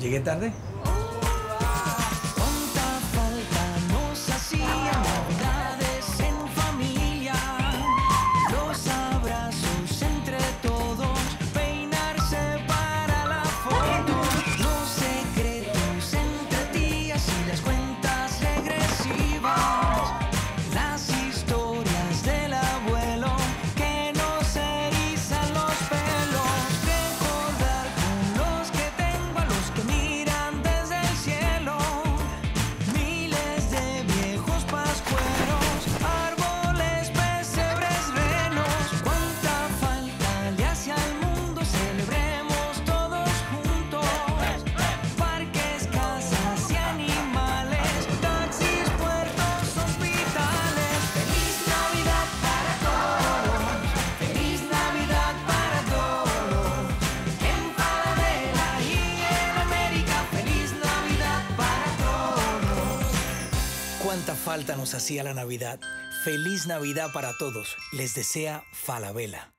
Llegué tarde. Cuánta falta nos hacía la Navidad. Feliz Navidad para todos. Les desea Falabella.